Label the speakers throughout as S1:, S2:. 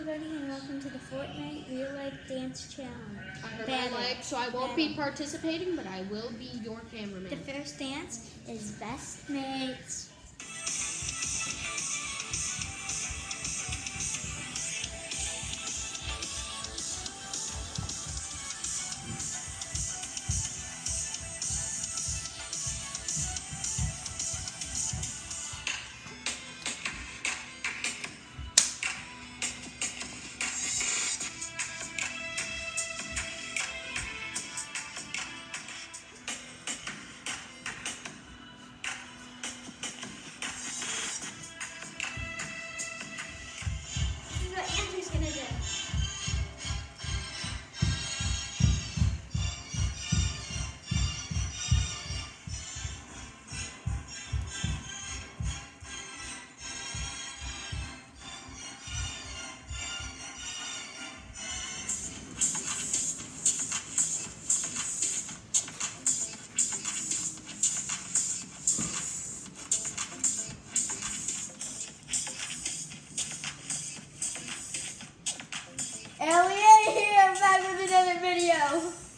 S1: everybody, and welcome to the Fortnite Real Life Dance Challenge.
S2: I hurt
S1: Battle.
S2: my leg, so I won't be participating, but I will be your cameraman.
S1: The first dance is Best Mates. Video.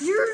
S1: You're